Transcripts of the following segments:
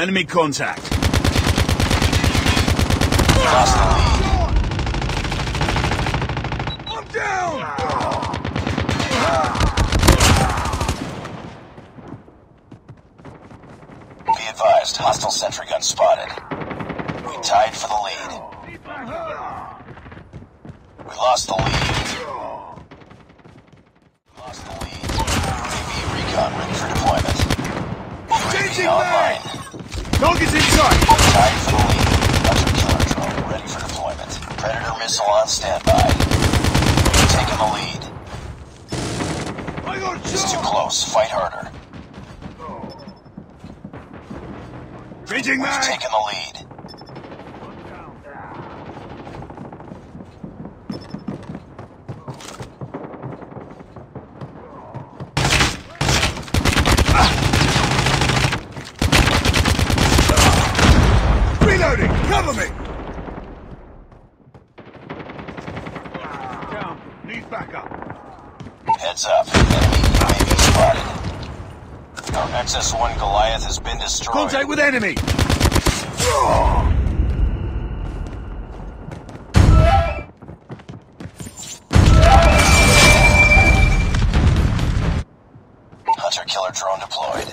Enemy contact. Lost the lead. I'm down! Be advised, hostile sentry gun spotted. We tied for the lead. We lost the lead. Lost the lead. UAV recon ready for deployment. UAV Changing online. Target's inside! The lead. Hunter killer drone ready for deployment. Predator missile on standby. Taking the lead. I got It's too close. Fight harder. Changing We've mag! taken the lead. Reloading! Cover me! Down. Need backup. Heads up. Enemy UAV spotted. Our XS-1 Goliath has been destroyed. Contact with enemy! Hunter killer drone deployed.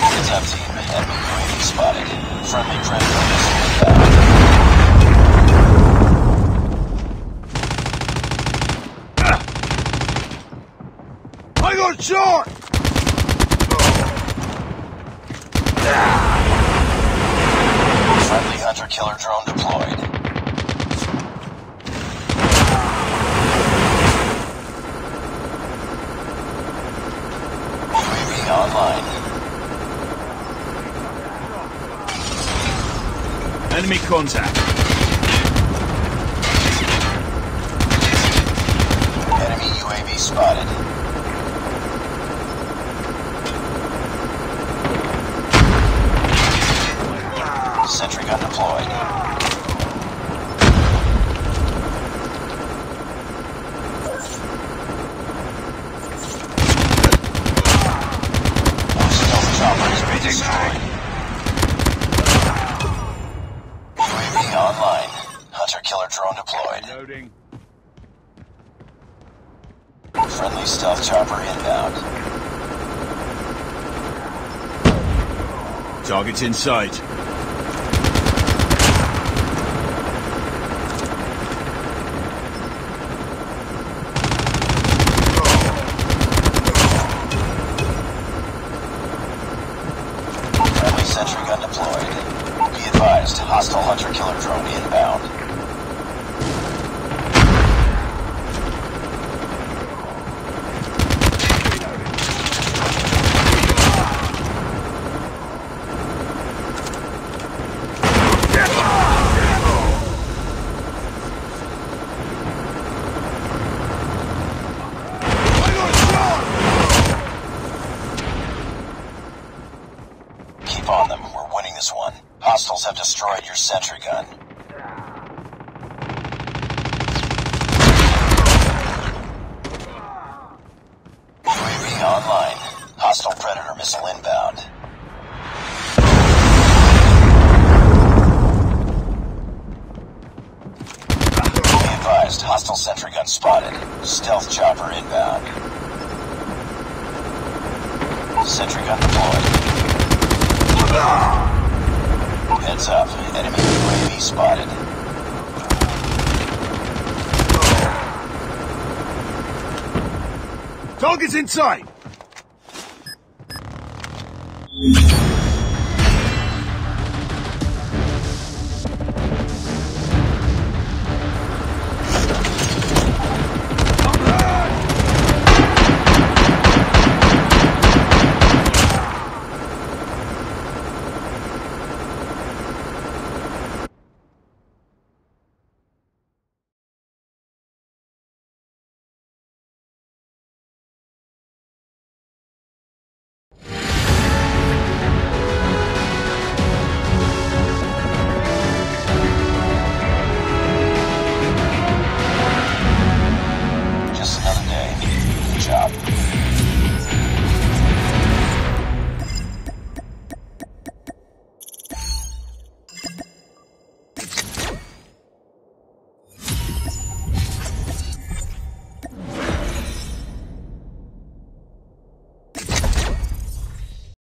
Heads up, team. Enemy UAV spotted. Friendly predator I got shot! Friendly hunter killer drone deployed. UAV online. Enemy contact. Enemy UAV spotted. Sentry gun deployed. Stealth chopper has been destroyed. UAV online. Hunter killer drone deployed. Reloading. Friendly stealth chopper inbound. Target's in sight. Friendly sentry gun deployed. Be advised, hostile hunter killer drone inbound. I got shot! Keep on them. We're winning this one. Hostiles have destroyed your sentry gun. UAV online. Hostile predator missile inbound. Be advised, hostile sentry gun spotted. Stealth chopper inbound. Sentry gun deployed. Heads up. Enemy UAV spotted. Target's in sight!